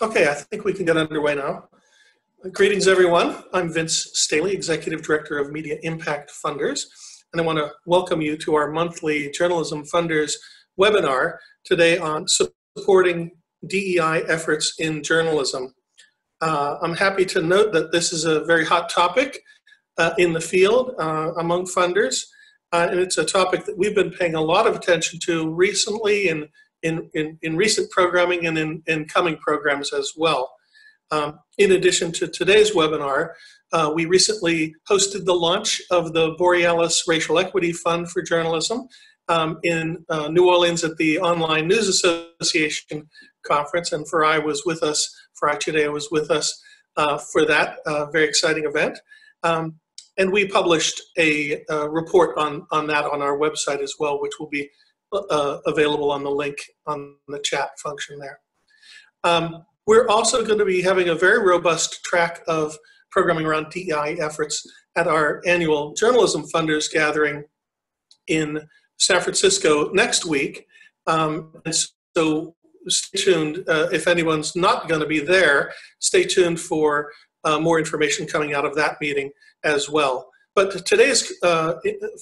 Okay, I think we can get underway now. Greetings, everyone. I'm Vince Stehle, Executive Director of Media Impact Funders, and I want to welcome you to our monthly Journalism Funders webinar today on supporting DEI efforts in journalism. Uh, I'm happy to note that this is a very hot topic uh, in the field uh, among funders, uh, and it's a topic that we've been paying a lot of attention to recently and in, in, in recent programming and in, in coming programs as well. Um, in addition to today's webinar, uh, we recently hosted the launch of the Borealis Racial Equity Fund for Journalism um, in uh, New Orleans at the Online News Association conference, and Farai was with us, Farai Chideya was with us uh, for that uh, very exciting event. Um, and we published a, a report on, on that on our website as well, which will be uh, available on the link on the chat function there. Um, we're also going to be having a very robust track of programming around DEI efforts at our annual Journalism Funders gathering in San Francisco next week. Um, and so stay tuned. Uh, if anyone's not going to be there, stay tuned for uh, more information coming out of that meeting as well. But today's uh,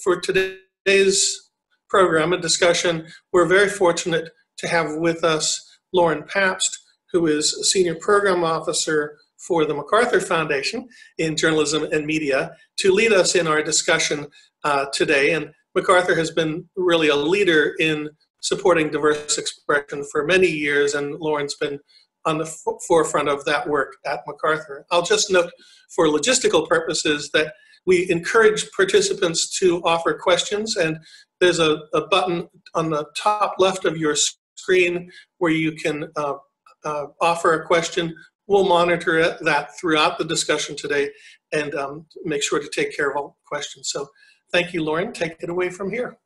for today's program and discussion, we're very fortunate to have with us Lauren Pabst, who is Senior Program Officer for the MacArthur Foundation in Journalism and Media, to lead us in our discussion uh, today. And MacArthur has been really a leader in supporting diverse expression for many years, and Lauren's been on the forefront of that work at MacArthur. I'll just note for logistical purposes that we encourage participants to offer questions and there's a, a button on the top left of your screen where you can uh, uh, offer a question. We'll monitor it, that throughout the discussion today and um, make sure to take care of all questions. So thank you, Lauren. Take it away from here.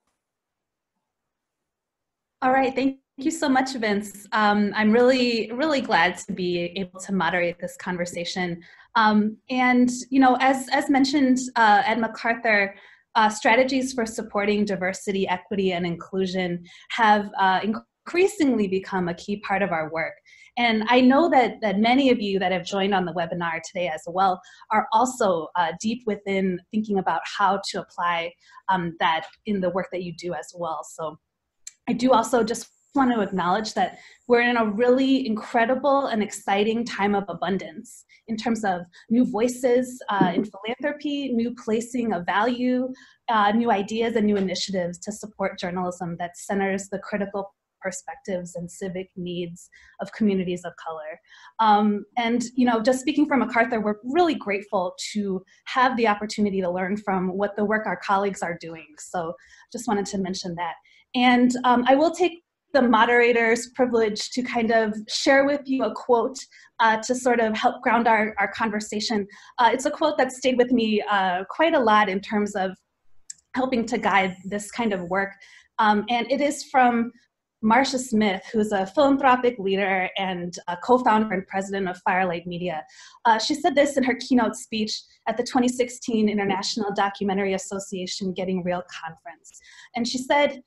All right, thank you so much, Vince. Um, I'm really, really glad to be able to moderate this conversation. Um, and, you know, as, as mentioned uh, at MacArthur, uh, strategies for supporting diversity, equity, and inclusion have uh, increasingly become a key part of our work. And I know that, that many of you that have joined on the webinar today as well are also uh, deep within thinking about how to apply um, that in the work that you do as well. So I do also just want to acknowledge that we're in a really incredible and exciting time of abundance in terms of new voices uh, in philanthropy, new placing of value, uh, new ideas and new initiatives to support journalism that centers the critical perspectives and civic needs of communities of color. Um, and, you know, just speaking from MacArthur, we're really grateful to have the opportunity to learn from what the work our colleagues are doing. So just wanted to mention that. And um, I will take the moderator's privilege to kind of share with you a quote uh, to sort of help ground our, our conversation. Uh, it's a quote that stayed with me uh, quite a lot in terms of helping to guide this kind of work. Um, and it is from Marcia Smith, who's a philanthropic leader and co-founder and president of Firelight Media. Uh, she said this in her keynote speech at the 2016 International Documentary Association Getting Real conference. And she said,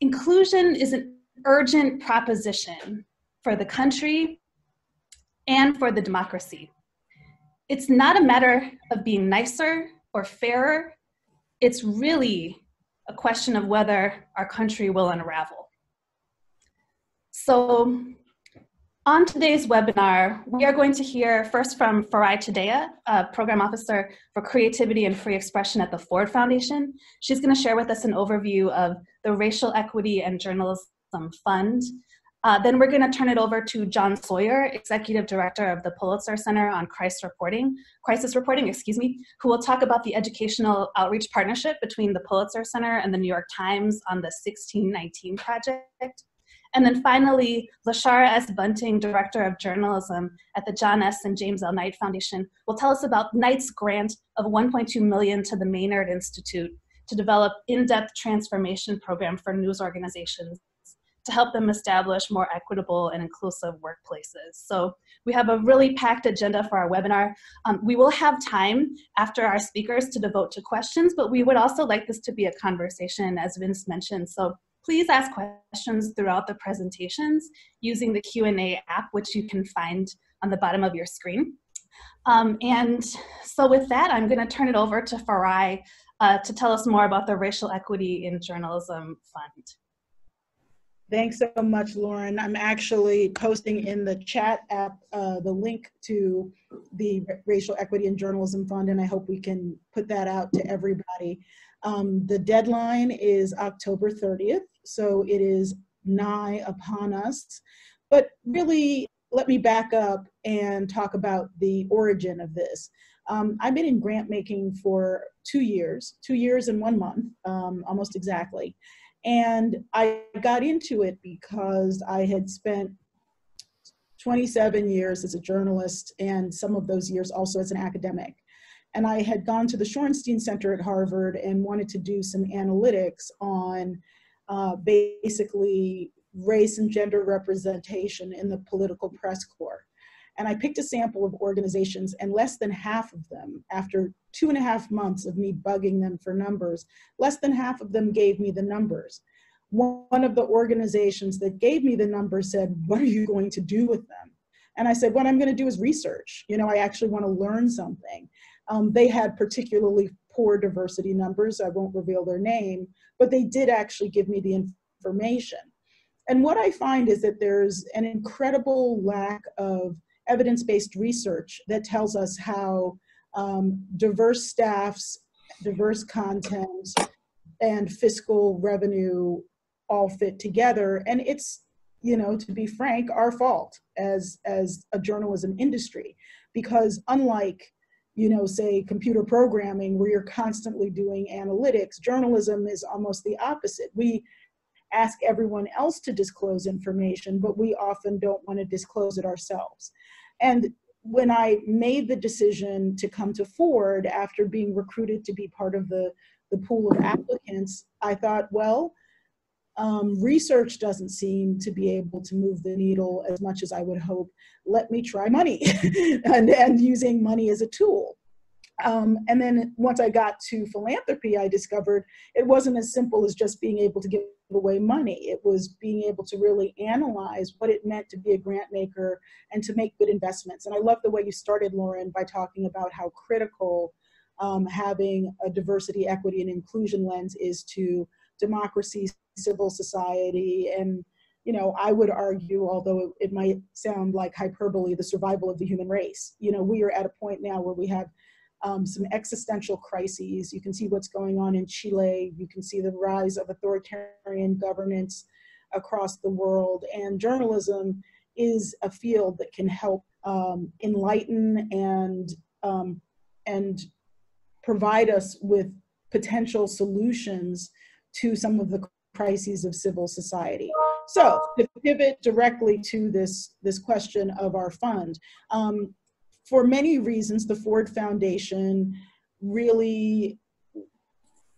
inclusion is an urgent proposition for the country and for the democracy. It's not a matter of being nicer or fairer. It's really a question of whether our country will unravel. So on today's webinar, we are going to hear first from Farai Chideya, a Program Officer for Creativity and Free Expression at the Ford Foundation. She's going to share with us an overview of the Racial Equity and Journalism Some fund. Uh, then we're going to turn it over to Jon Sawyer, Executive Director of the Pulitzer Center on Crisis Reporting, Crisis Reporting, excuse me, who will talk about the educational outreach partnership between the Pulitzer Center and the New York Times on the 1619 project. And then finally, LaSharah S. Bunting, Director of Journalism at the John S. and James L. Knight Foundation, will tell us about Knight's grant of 1.2 million to the Maynard Institute to develop in-depth transformation program for news organizations to help them establish more equitable and inclusive workplaces. So we have a really packed agenda for our webinar. Um, we will have time after our speakers to devote to questions, but we would also like this to be a conversation, as Vince mentioned. So please ask questions throughout the presentations using the Q&A app, which you can find on the bottom of your screen. Um, and so with that, I'm going to turn it over to Farai uh, to tell us more about the Racial Equity in Journalism Fund. Thanks so much, Lauren. I'm actually posting in the chat app uh, the link to the Racial Equity and Journalism Fund, and I hope we can put that out to everybody. Um, the deadline is October 30th, so it is nigh upon us. But really, let me back up and talk about the origin of this. Um, I've been in grant making for two years, two years and one month, um, almost exactly. And I got into it because I had spent 27 years as a journalist and some of those years also as an academic. And I had gone to the Shorenstein Center at Harvard and wanted to do some analytics on uh, basically race and gender representation in the political press corps. And I picked a sample of organizations, and less than half of them, after two and a half months of me bugging them for numbers, less than half of them gave me the numbers. One of the organizations that gave me the numbers said, What are you going to do with them? And I said, What I'm going to do is research. You know, I actually want to learn something. Um, they had particularly poor diversity numbers. I won't reveal their name, but they did actually give me the information. And what I find is that there's an incredible lack of evidence based research that tells us how um, diverse staffs, diverse content, and fiscal revenue all fit together. And it's, you know, to be frank, our fault as, as a journalism industry. Because unlike you know, say computer programming where you're constantly doing analytics. Journalism is almost the opposite. We ask everyone else to disclose information, but we often don't want to disclose it ourselves. And when I made the decision to come to Ford after being recruited to be part of the, the pool of applicants, I thought, well, um, research doesn't seem to be able to move the needle as much as I would hope. Let me try money and, and using money as a tool. Um, and then once I got to philanthropy, I discovered it wasn't as simple as just being able to give away money. It was being able to really analyze what it meant to be a grant maker and to make good investments. And I love the way you started, Lauren, by talking about how critical um, having a diversity, equity, and inclusion lens is to democracy, civil society, and you know, I would argue, although it might sound like hyperbole, the survival of the human race. You know, we are at a point now where we have um, some existential crises. You can see what's going on in Chile. You can see the rise of authoritarian governance across the world. And journalism is a field that can help um, enlighten and um, and provide us with potential solutions to some of the crises of civil society. So to pivot directly to this, this question of our fund, um, for many reasons, the Ford Foundation really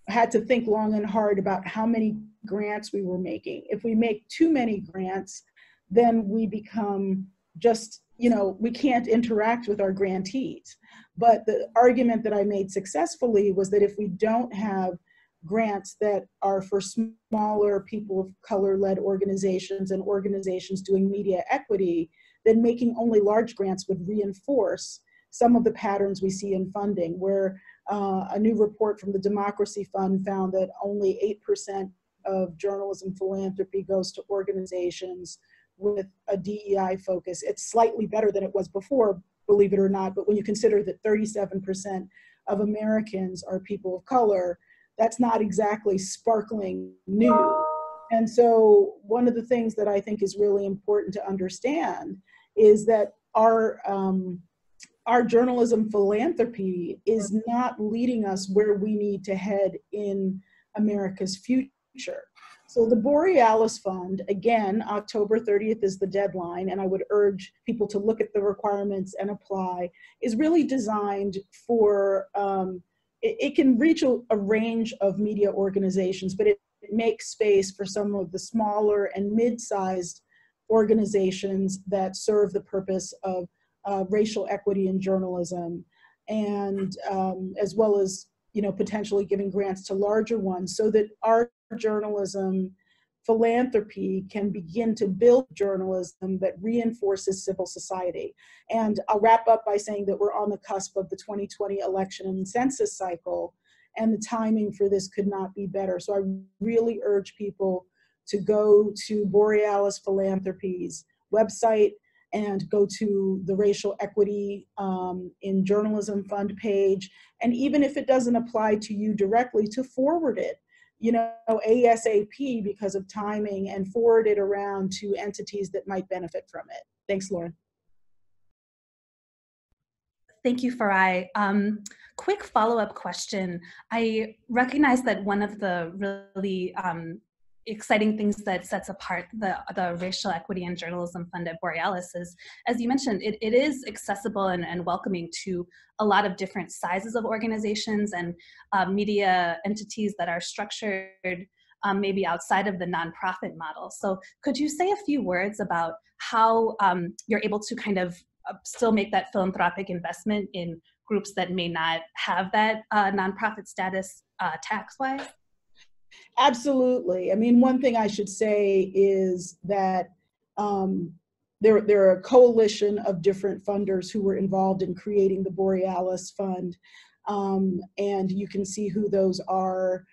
had to think long and hard about how many grants we were making. If we make too many grants, then we become just, you know, we can't interact with our grantees. But the argument that I made successfully was that if we don't have grants that are for smaller people of color led organizations and organizations doing media equity, then making only large grants would reinforce some of the patterns we see in funding, where uh, a new report from the Democracy Fund found that only 8% of journalism philanthropy goes to organizations with a DEI focus. It's slightly better than it was before, believe it or not, but when you consider that 37% of Americans are people of color, that's not exactly sparkling new. And so, one of the things that I think is really important to understand is that our um, our journalism philanthropy is not leading us where we need to head in America's future. So the Borealis Fund, again, October 30th is the deadline, and I would urge people to look at the requirements and apply, is really designed for, um, it, it, can reach a, a, range of media organizations, but it, it makes space for some of the smaller and mid-sized organizations that serve the purpose of uh, racial equity in journalism, and um, as well as you know potentially giving grants to larger ones, so that our journalism philanthropy can begin to build journalism that reinforces civil society. And I'll wrap up by saying that we're on the cusp of the 2020 election and census cycle, and the timing for this could not be better. So I really urge people to go to Borealis Philanthropies website and go to the racial equity um, in journalism fund page. And even if it doesn't apply to you directly, to forward it you know, ASAP because of timing and forward it around to entities that might benefit from it. Thanks, Lauren. Thank you, Farai. Um, quick follow-up question. I recognize that one of the really um, exciting things that sets apart the, the Racial Equity and Journalism Fund at Borealis is, as you mentioned, it, it is accessible and, and welcoming to a lot of different sizes of organizations and uh, media entities that are structured um, maybe outside of the nonprofit model. So could you say a few words about how um, you're able to kind of uh, still make that philanthropic investment in groups that may not have that uh, nonprofit status uh, tax-wise? Absolutely. I mean, one thing I should say is that um, there, there are a coalition of different funders who were involved in creating the Borealis Fund. Um, and you can see who those are.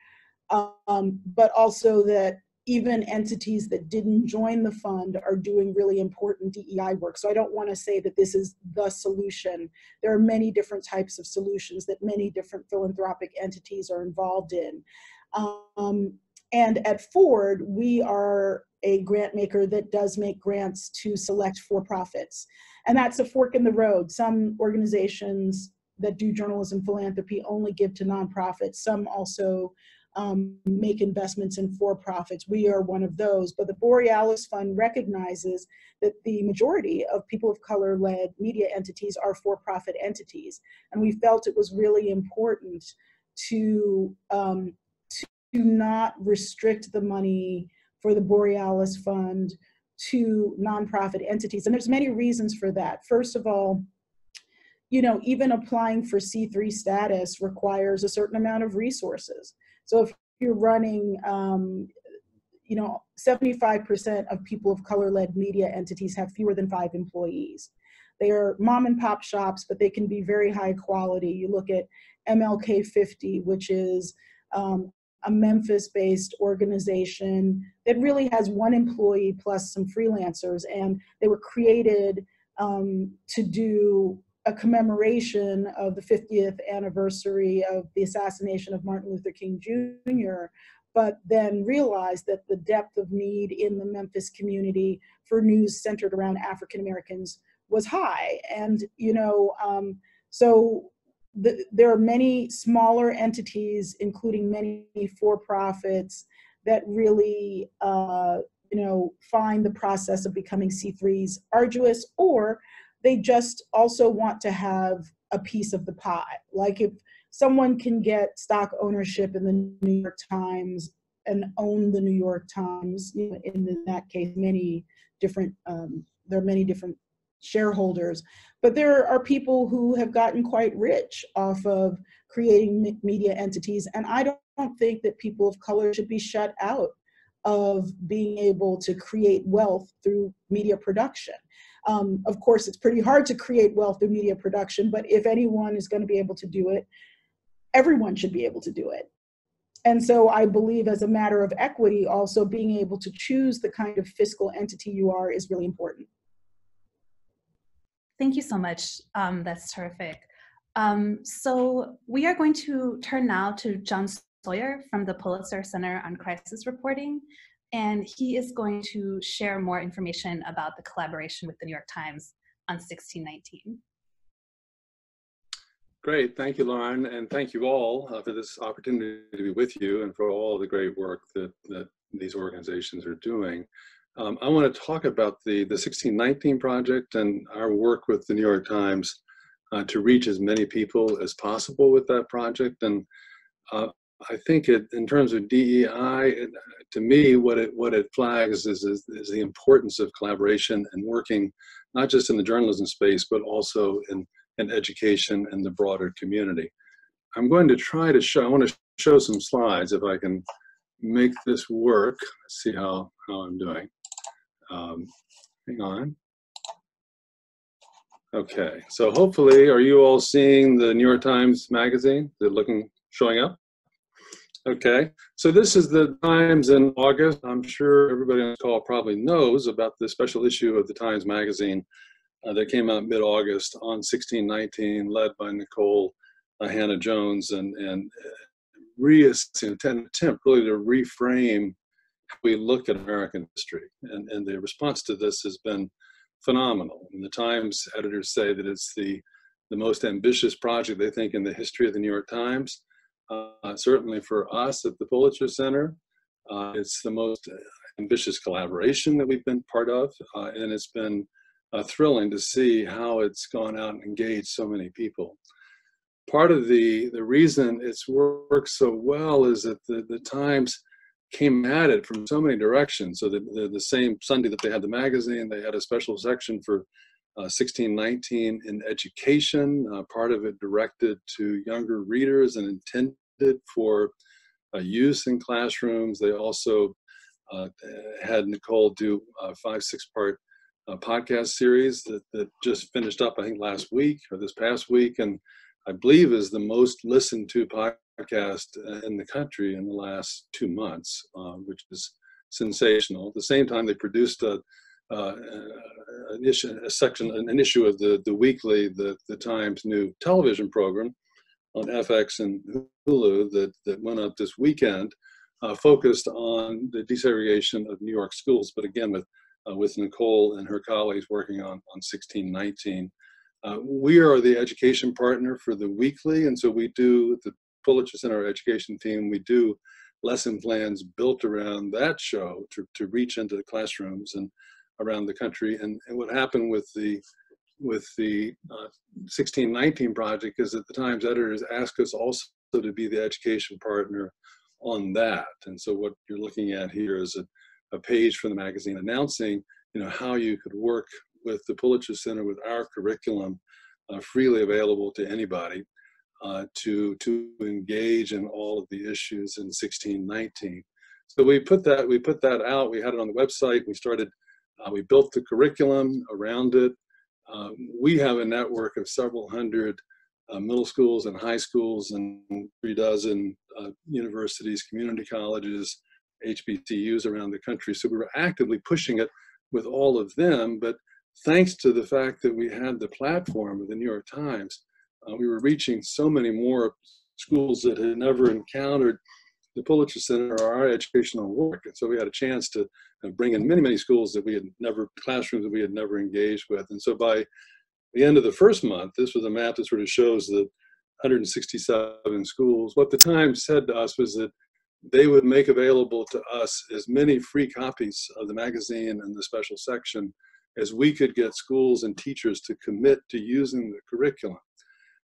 Um, but also that even entities that didn't join the fund are doing really important DEI work. So I don't want to say that this is the solution. There are many different types of solutions that many different philanthropic entities are involved in. Um, and at Ford, we are a grant maker that does make grants to select for profits. And that's a fork in the road. Some organizations that do journalism philanthropy only give to nonprofits. Some also um, make investments in for profits. We are one of those. But the Borealis Fund recognizes that the majority of people of color led media entities are for profit entities. And we felt it was really important to um, to not restrict the money for the Borealis Fund to nonprofit entities. And there's many reasons for that. First of all, you know, even applying for C3 status requires a certain amount of resources. So if you're running, um, you know, 75% of people of color-led media entities have fewer than five employees. They are mom and pop shops, but they can be very high quality. You look at MLK 50, which is um, a Memphis based organization that really has one employee plus some freelancers. And they were created um, to do a commemoration of the 50th anniversary of the assassination of Martin Luther King Jr., but then realized that the depth of need in the Memphis community for news centered around African Americans was high. And, you know, um, so the, there are many smaller entities, including many for-profits, that really, uh, you know, find the process of becoming C3s arduous, or they just also want to have a piece of the pie. Like if someone can get stock ownership in the New York Times and own the New York Times, you know, in that case, many different, um, there are many different shareholders. But there are people who have gotten quite rich off of creating media entities. And I don't think that people of color should be shut out of being able to create wealth through media production. Um, of course, it's pretty hard to create wealth through media production, but if anyone is going to be able to do it, everyone should be able to do it. And so I believe as a matter of equity, also being able to choose the kind of fiscal entity you are is really important. Thank you so much. Um, that's terrific. Um, so we are going to turn now to Jon Sawyer from the Pulitzer Center on Crisis Reporting, and he is going to share more information about the collaboration with the New York Times on 1619. Great, thank you, Lauren, and thank you all uh, for this opportunity to be with you and for all the great work that, that these organizations are doing. Um, I want to talk about the, the 1619 project and our work with the New York Times uh, to reach as many people as possible with that project. And uh, I think it, in terms of DEI, to me, what it, what it flags is, is, is, the importance of collaboration and working not just in the journalism space, but also in, in education and the broader community. I'm going to try to show, I want to show some slides if I can make this work. Let's see how, how I'm doing. Um, hang on. Okay, so hopefully, are you all seeing the New York Times Magazine? Is it looking, showing up? Okay, so this is the Times in August. I'm sure everybody on the call probably knows about the special issue of the Times Magazine uh, that came out mid-August on 1619, led by Nikole uh, Hannah-Jones, and and uh, re attempt really to reframe we look at American history. And and the response to this has been phenomenal. And the Times editors say that it's the the most ambitious project they think in the history of the New York Times. Uh, certainly for us at the Pulitzer Center, uh, it's the most ambitious collaboration that we've been part of, uh, and it's been uh, thrilling to see how it's gone out and engaged so many people. Part of the, the reason it's worked so well is that the, the Times came at it from so many directions. So the, the, the same Sunday that they had the magazine, they had a special section for uh, 1619 in education, uh, part of it directed to younger readers and intended for uh, use in classrooms. They also uh, had Nikole do a five, six part uh, podcast series that, that just finished up, I think, last week or this past week, and I believe is the most listened to podcast uh, in the country in the last two months, uh, which is sensational. At the same time, they produced a, uh, an issue, a section, an issue of the, the weekly, the, the Times new television program on FX and Hulu that, that went up this weekend, uh, focused on the desegregation of New York schools, but again, with, uh, with Nikole and her colleagues working on, on 1619. Uh, we are the education partner for the weekly, and so we do the Pulitzer Center education team. We do lesson plans built around that show to, to reach into the classrooms and around the country. And, and what happened with the with the uh, 1619 project is that the Times editors asked us also to be the education partner on that. And so what you're looking at here is a, a page from the magazine announcing, you know, how you could work with the Pulitzer Center with our curriculum uh, freely available to anybody uh, to, to engage in all of the issues in 1619. So we put that, we put that out, we had it on the website, we started, uh, we built the curriculum around it. Um, we have a network of several hundred uh, middle schools and high schools and three dozen uh, universities, community colleges, HBCUs around the country. So we were actively pushing it with all of them, but thanks to the fact that we had the platform of the New York Times, uh, we were reaching so many more schools that had never encountered the Pulitzer Center or our educational work. And so we had a chance to uh, bring in many, many schools that we had never, classrooms that we had never engaged with. And so by the end of the first month, this was a map that sort of shows the 167 schools. What the Times said to us was that they would make available to us as many free copies of the magazine and the special section as we could get schools and teachers to commit to using the curriculum.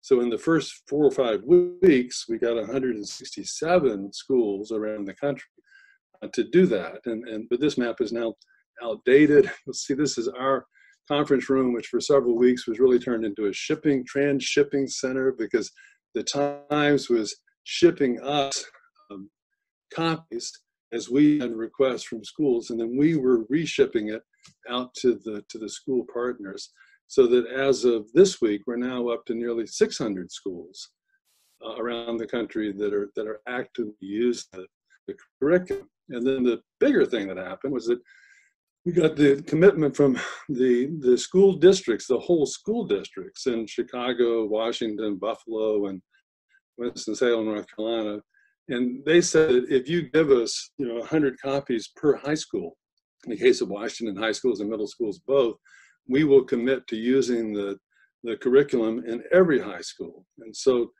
So in the first four or five weeks, we got 167 schools around the country uh, to do that. And, and but this map is now outdated. You'll see this is our conference room, which for several weeks was really turned into a shipping, trans shipping center because the Times was shipping us um, copies as we had requests from schools, and then we were reshipping it out to the to the school partners. So that as of this week, we're now up to nearly 600 schools uh, around the country that are that are actively using the, the curriculum. And then the bigger thing that happened was that we got the commitment from the the school districts, the whole school districts in Chicago, Washington, Buffalo, and Winston-Salem, North Carolina, and they said if you give us, you know, 100 copies per high school, in the case of Washington high schools and middle schools both, we will commit to using the, the curriculum in every high school. And so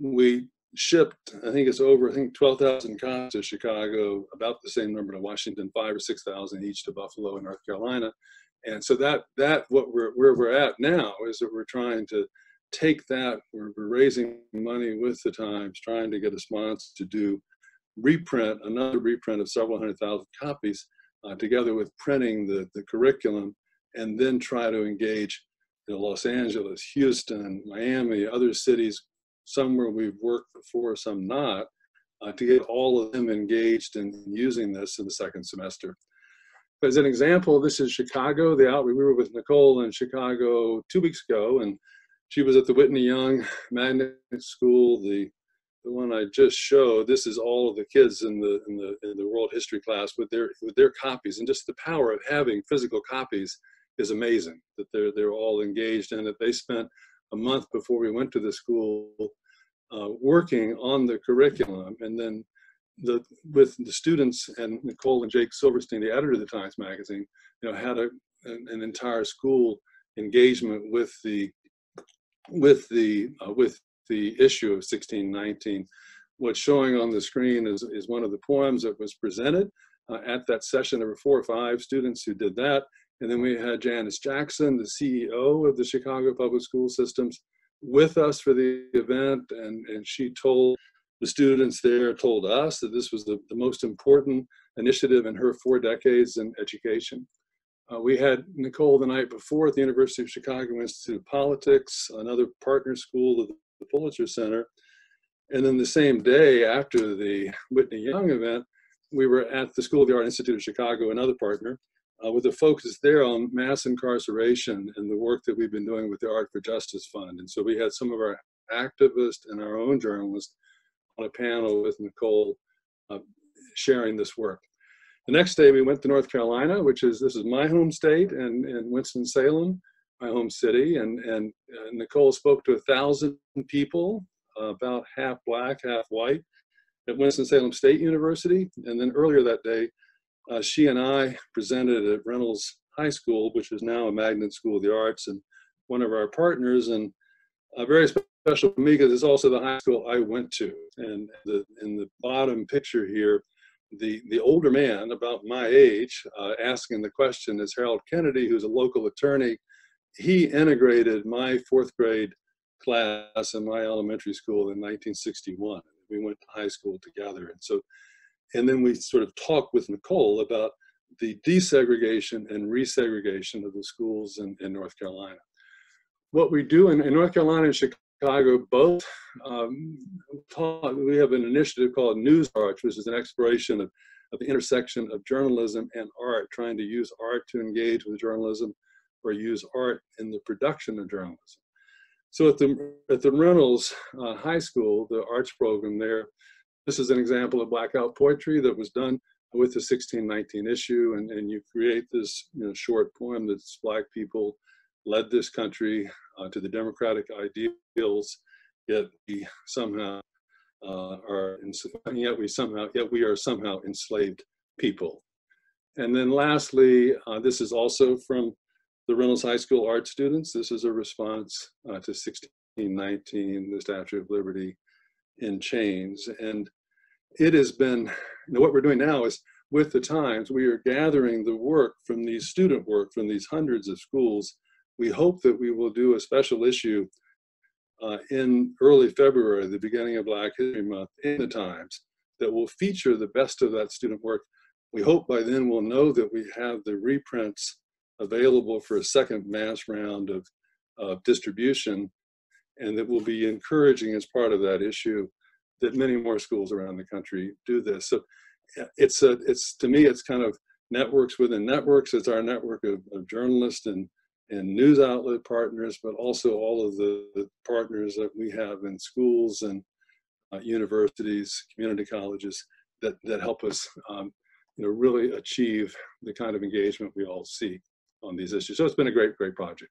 we shipped, I think it's over, I think 12,000 copies to Chicago, about the same number to Washington, five or 6,000 each to Buffalo and North Carolina. And so that, that what we're, where we're at now is that we're trying to take that, we're, we're raising money with the Times, trying to get a sponsor to do reprint, another reprint of several hundred thousand copies, uh, together with printing the, the curriculum, and then try to engage you know, Los Angeles, Houston, Miami, other cities, some where we've worked before, some not, uh, to get all of them engaged in using this in the second semester. But as an example, this is Chicago. The out we were with Nikole in Chicago two weeks ago, and she was at the Whitney Young Magnet School. The the one I just showed. This is all of the kids in the in the in the world history class with their with their copies, and just the power of having physical copies is amazing. That they're they're all engaged in it. They spent a month before we went to the school uh, working on the curriculum, and then the with the students and Nikole and Jake Silverstein, the editor of the Times Magazine, you know, had a an, an entire school engagement with the with the uh, with the issue of 1619. What's showing on the screen is, is one of the poems that was presented uh, at that session. There were four or five students who did that. And then we had Janice Jackson, the CEO of the Chicago Public School Systems, with us for the event. And, and she told the students there, told us that this was the, the most important initiative in her four decades in education. Uh, we had Nikole the night before at the University of Chicago Institute of Politics, another partner school of the Pulitzer Center. And then the same day after the Whitney Young event, we were at the School of the Art Institute of Chicago, another partner, uh, with a focus there on mass incarceration and the work that we've been doing with the Art for Justice Fund. And so we had some of our activists and our own journalists on a panel with Nikole uh, sharing this work. The next day we went to North Carolina, which is, this is my home state and, in Winston-Salem, my home city. And, and uh, Nikole spoke to a thousand people, uh, about half black, half white, at Winston-Salem State University. And then earlier that day, uh, she and I presented at Reynolds High School, which is now a magnet school of the arts and one of our partners. And uh, very special to me because it's also the high school I went to. And the, in the bottom picture here, the, the older man about my age uh, asking the question is Harold Kennedy, who's a local attorney. He integrated my fourth grade class in my elementary school in 1961. We went to high school together. And so, and then we sort of talked with Nikole about the desegregation and resegregation of the schools in, in North Carolina. What we do in, in North Carolina and Chicago both um, taught, we have an initiative called News Arts, which is an exploration of, of the intersection of journalism and art, trying to use art to engage with journalism or use art in the production of journalism. So at the, at the Reynolds uh, High School, the arts program there, this is an example of blackout poetry that was done with the 1619 issue, and, and you create this you know, short poem that's black people led this country uh, to the democratic ideals, yet we somehow uh, are, yet we somehow, yet we are somehow enslaved people. And then lastly, uh, this is also from the Reynolds High School art students. This is a response uh, to 1619, the Statue of Liberty in chains. And it has been, you know, what we're doing now is with the times, we are gathering the work from these student work from these hundreds of schools. We hope that we will do a special issue uh, in early February, the beginning of Black History Month in the Times, that will feature the best of that student work. We hope by then we'll know that we have the reprints available for a second mass round of, of distribution and that will be encouraging as part of that issue that many more schools around the country do this. So it's a, it's to me, it's kind of networks within networks. It's our network of, of journalists and, and news outlet partners, but also all of the, the partners that we have in schools and uh, universities, community colleges that, that help us um, you know, really achieve the kind of engagement we all seek on these issues. So it's been a great, great project.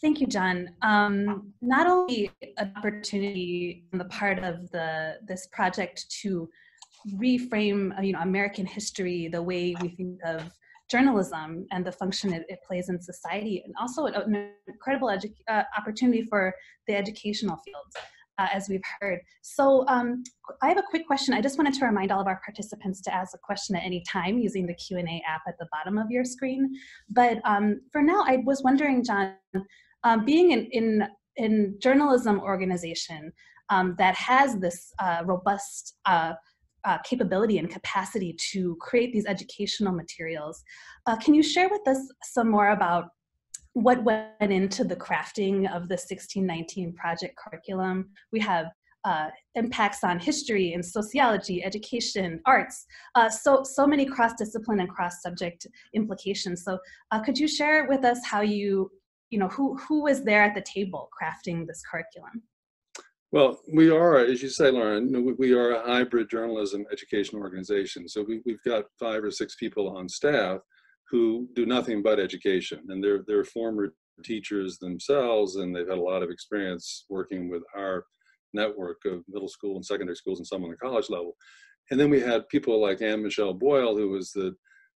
Thank you, Jon. Um, not only an opportunity on the part of the this project to reframe, uh, you know, American history the way we think of journalism and the function it, it plays in society, and also an incredible uh, opportunity for the educational fields uh, as we've heard. So um, I have a quick question. I just wanted to remind all of our participants to ask a question at any time using the Q&A app at the bottom of your screen. But um, for now, I was wondering, Jon, um, being in, in, in journalism organization um, that has this uh, robust uh, uh, capability and capacity to create these educational materials. Uh, can you share with us some more about what went into the crafting of the 1619 project curriculum. We have uh, impacts on history and sociology, education, arts, uh, so, so many cross-discipline and cross-subject implications. So uh, could you share with us how you, you know, who, who was there at the table crafting this curriculum? Well, we are, as you say, Lauren, we are a hybrid journalism education organization. So we, we've got five or six people on staff who do nothing but education, and they're they're former teachers themselves, and they've had a lot of experience working with our network of middle school and secondary schools and some on the college level. And then we had people like Anne Michelle Boyle, who was the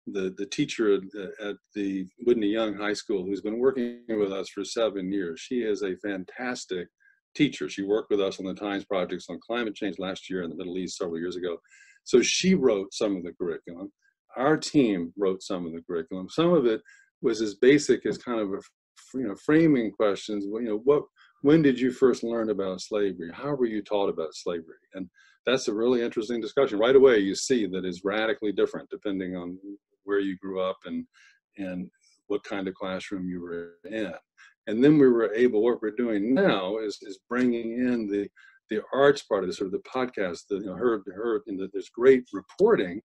the, the teacher at, the Whitney Young High School, who's been working with us for seven years. She is a fantastic teacher. She worked with us on the Times projects on climate change last year in the Middle East several years ago. So she wrote some of the curriculum. Our team wrote some of the curriculum. Some of it was as basic as kind of a you know framing questions. You know what when did you first learn about slavery? How were you taught about slavery? And that's a really interesting discussion. Right away, you see that is radically different depending on where you grew up and and what kind of classroom you were in. And then we were able. What we're doing now is is bringing in the the arts part of this, sort of the podcast. The, you know, her her and the, there's great reporting.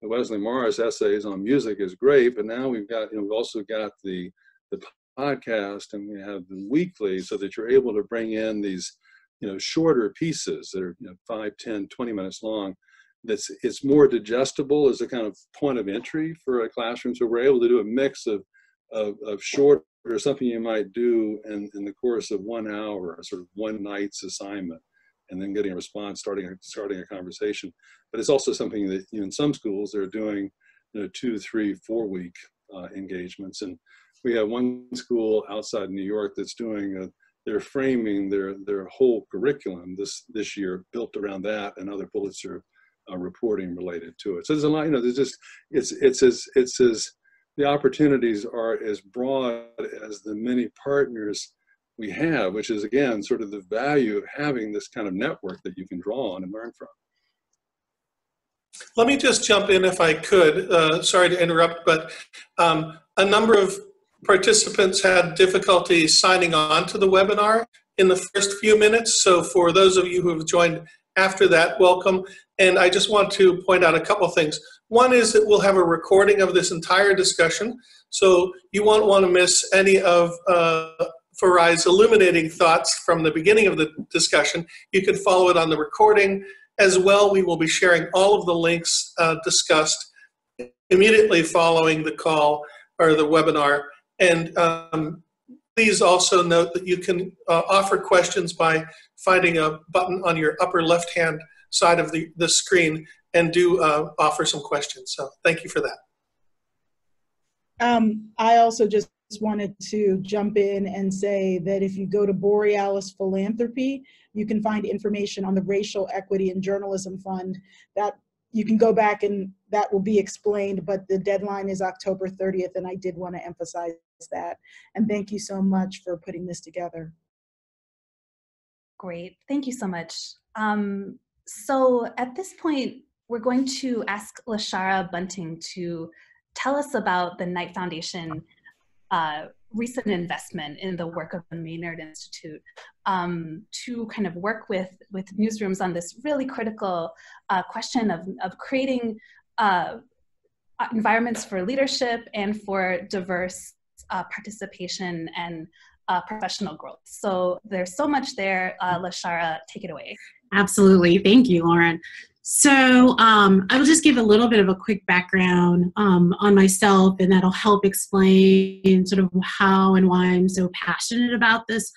The Wesley Morris essays on music is great, but now we've got you know we've also got the the podcast and we have them weekly so that you're able to bring in these you know shorter pieces that are you know 5 10 20 minutes long. That's it's more digestible as a kind of point of entry for a classroom. So we're able to do a mix of of, of short or something you might do in, in the course of one hour sort of one night's assignment and then getting a response starting a, starting a conversation but it's also something that you know, in some schools they're doing you know two three four week uh, engagements and we have one school outside New York that's doing a, they're framing their their whole curriculum this this year built around that and other Pulitzer uh, reporting related to it. So there's a lot, you know, there's just it's it's as it's as the opportunities are as broad as the many partners we have, which is again sort of the value of having this kind of network that you can draw on and learn from. Let me just jump in if I could. Uh, sorry to interrupt, but um, a number of participants had difficulty signing on to the webinar in the first few minutes. So for those of you who have joined after that, welcome. And I just want to point out a couple things. One is that we'll have a recording of this entire discussion. So you won't want to miss any of uh, Farai's illuminating thoughts from the beginning of the discussion. You can follow it on the recording. As well, we will be sharing all of the links uh, discussed immediately following the call or the webinar and um, please also note that you can uh, offer questions by finding a button on your upper left-hand side of the, the screen and do uh, offer some questions. So thank you for that. Um, I also just wanted to jump in and say that if you go to Borealis Philanthropy, you can find information on the Racial Equity and Journalism Fund that you can go back and that will be explained, but the deadline is October 30th, and I did want to emphasize that. And thank you so much for putting this together. Great, thank you so much. Um, so at this point, we're going to ask LaSharah Bunting to tell us about the Knight Foundation uh, recent investment in the work of the Maynard Institute um, to kind of work with, with newsrooms on this really critical uh, question of, of creating uh, environments for leadership and for diverse uh, participation and uh, professional growth. So there's so much there. Uh, LaSharah, take it away. Absolutely. Thank you, Lauren. So um, I will just give a little bit of a quick background um, on myself, and that'll help explain sort of how and why I'm so passionate about this,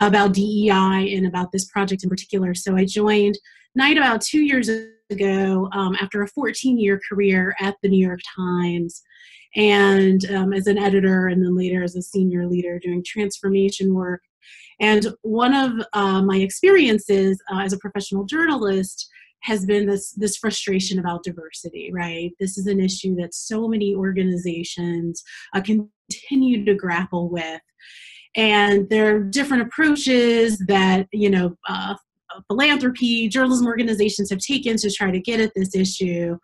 about DEI, and about this project in particular. So I joined Knight about two years ago um, after a 14 year career at the New York Times and um, as an editor and then later as a senior leader doing transformation work. And one of uh, my experiences uh, as a professional journalist has been this this frustration about diversity right? This is an issue that so many organizations uh, continue to grapple with. And there are different approaches that you know uh, philanthropy journalism organizations have taken to try to get at this issue.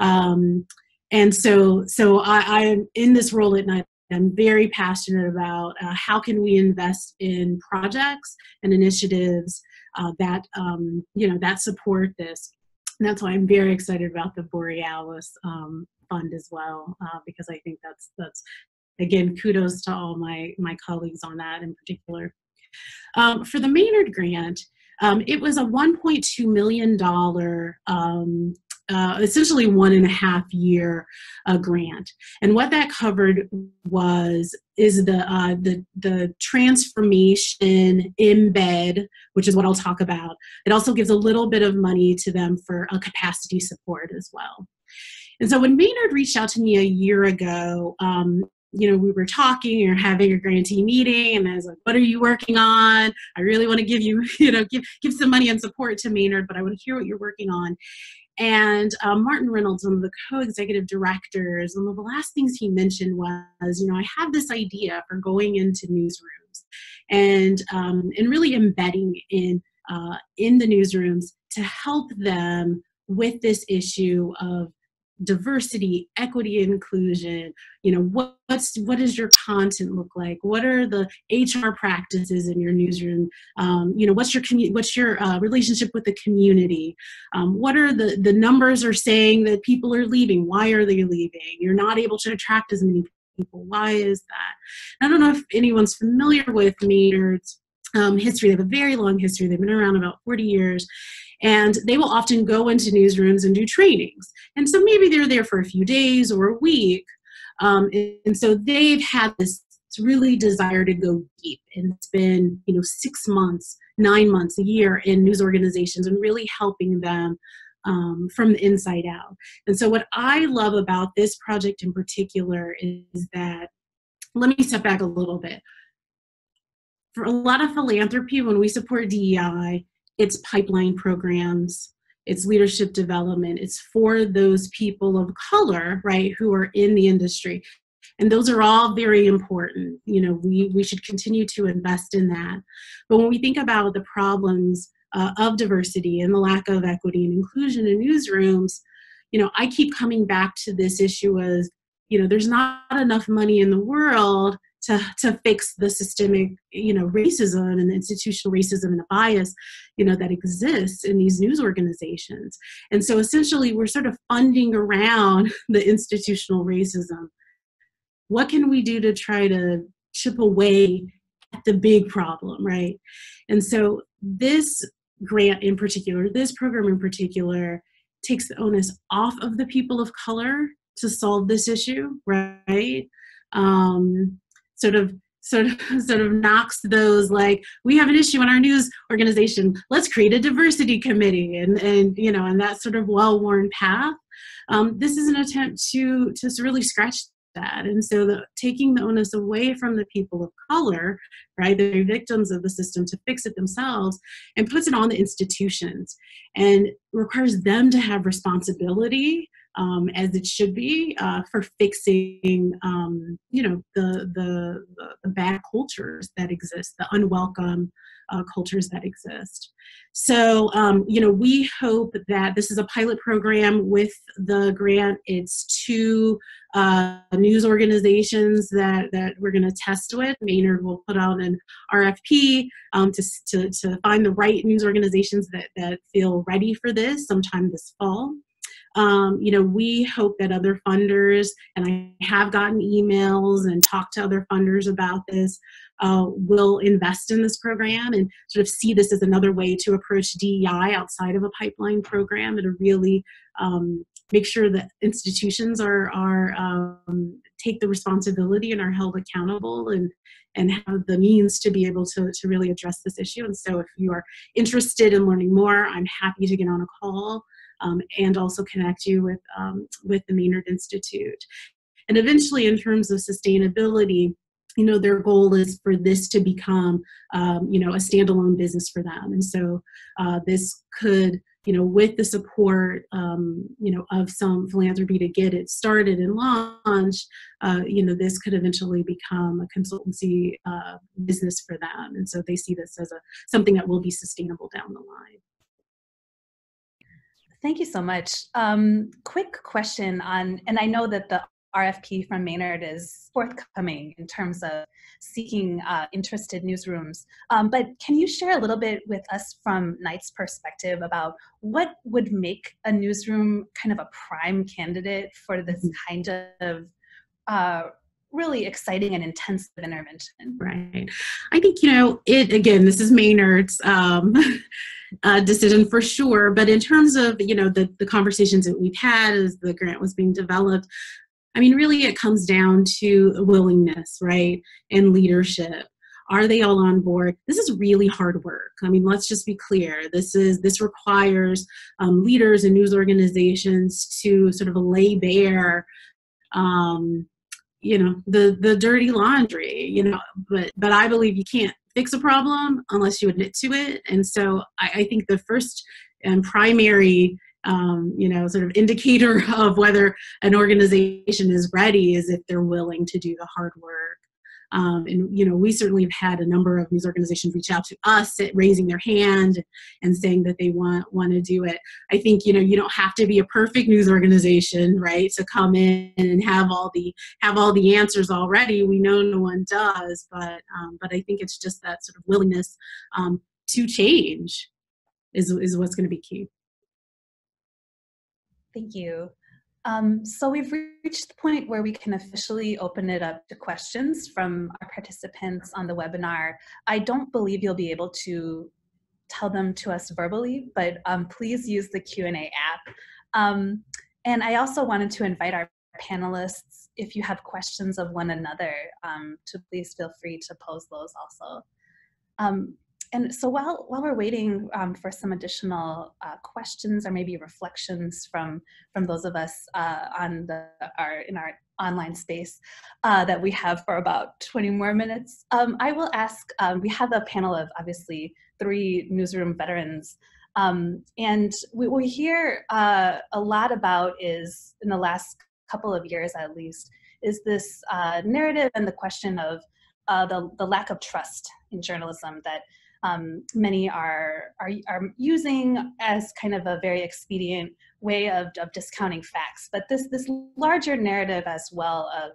Um, and so so I, i'm in this role at Knight i'm very passionate about uh, how can we invest in projects and initiatives uh, that um, you know that support this. And that's why I'm very excited about the Borealis um, fund as well, uh, because I think that's that's again kudos to all my my colleagues on that in particular. Um, for the Maynard grant, um, it was a 1.2 million dollar um, uh, essentially one and a half year uh, grant. And what that covered was is the uh, the the transformation embed, which is what I'll talk about. It also gives a little bit of money to them for a capacity support as well. And so when Maynard reached out to me a year ago, um, you know, we were talking or having a grantee meeting, and I was like, "What are you working on? I really want to give you, you know, give give some money and support to Maynard, but I want to hear what you're working on." And um, Martin Reynolds, one of the co-executive directors, one of the last things he mentioned was, you know, I have this idea for going into newsrooms and um, and really embedding in uh, in the newsrooms to help them with this issue of diversity equity inclusion you know what, what's what does your content look like? What are the hr practices in your newsroom? Um, you know what's your commu- what's your uh, relationship with the community? Um, what are the the numbers are saying that people are leaving? Why are they leaving? You're not able to attract as many people. Why is that? I don't know if anyone's familiar with maynard's um, history. They have a very long history. They've been around about 40 years. And they will often go into newsrooms and do trainings. And so maybe they're there for a few days or a week. Um, and so they've had this really desire to go deep. And it's been, you know, six months, nine months, a year in news organizations and really helping them um, from the inside out. And so, what I love about this project in particular is that, let me step back a little bit. For a lot of philanthropy, when we support DEI, it's pipeline programs. It's leadership development. It's for those people of color right who are in the industry. And those are all very important. You know we we should continue to invest in that. But when we think about the problems uh, of diversity and the lack of equity and inclusion in newsrooms you know i keep coming back to this issue of you know there's not enough money in the world to, to fix the systemic you know racism and the institutional racism and the bias you know that exists in these news organizations. And so essentially we're sort of funding around the institutional racism. What can we do to try to chip away at the big problem right? And so this grant in particular this program in particular takes the onus off of the people of color to solve this issue right? Um, sort of sort of sort of knocks those like we have an issue in our news organization. Let's create a diversity committee and and you know and that sort of well-worn path. Um, this is an attempt to to really scratch that. And so the, taking the onus away from the people of color right they're victims of the system to fix it themselves and puts it on the institutions and requires them to have responsibility um, as it should be uh, for fixing, um, you know, the, the, the bad cultures that exist, the unwelcome uh, cultures that exist. So, um, you know, we hope that this is a pilot program with the grant. It's two uh, news organizations that, that we're going to test with. Maynard will put out an RFP um, to, to, to find the right news organizations that, that feel ready for this sometime this fall. Um, you know, we hope that other funders, and I have gotten emails and talked to other funders about this, uh, will invest in this program and sort of see this as another way to approach DEI outside of a pipeline program and to really um, make sure that institutions are, are um, take the responsibility and are held accountable and and have the means to be able to, to really address this issue. And so if you are interested in learning more, I'm happy to get on a call um, and also connect you with, um, with the Maynard Institute. And eventually, in terms of sustainability, you know, their goal is for this to become, um, you know, a standalone business for them. And so uh, this could, you know, with the support, um, you know, of some philanthropy to get it started and launched, uh, you know, this could eventually become a consultancy uh, business for them. And so they see this as a something that will be sustainable down the line. Thank you so much. Um, quick question on, and I know that the RFP from Maynard is forthcoming in terms of seeking uh, interested newsrooms. Um, but can you share a little bit with us from Knight's perspective about what would make a newsroom kind of a prime candidate for this mm-hmm. kind of uh, really exciting and intensive intervention. Right. I think, you know, it again, this is Maynard's um, uh, decision for sure. But in terms of, you know, the, the conversations that we've had as the grant was being developed, I mean, really it comes down to willingness, right? And leadership. Are they all on board? This is really hard work. I mean, let's just be clear. This is this requires um, leaders and news organizations to sort of lay bare um, you know the the dirty laundry you know but but i believe you can't fix a problem unless you admit to it. And so i, I think the first and primary um, you know sort of indicator of whether an organization is ready is if they're willing to do the hard work um, and you know, we certainly have had a number of news organizations reach out to us, at raising their hand and saying that they want want to do it. I think you know you don't have to be a perfect news organization, right, to come in and have all the have all the answers already. We know no one does, but um, but I think it's just that sort of willingness um, to change is is what's going to be key. Thank you. Um, so we've reached the point where we can officially open it up to questions from our participants on the webinar. I don't believe you'll be able to tell them to us verbally, but um, please use the Q&A app. Um, and I also wanted to invite our panelists, if you have questions of one another, um, to please feel free to pose those also. And so while, while we're waiting um, for some additional uh, questions or maybe reflections from, from those of us uh, on the, our, in our online space uh, that we have for about 20 more minutes, um, I will ask, um, we have a panel of obviously three newsroom veterans um, and we, we hear uh, a lot about is, in the last couple of years at least, is this uh, narrative and the question of uh, the, the lack of trust in journalism that um, many are, are, are using as kind of a very expedient way of, of discounting facts. But this, this larger narrative as well of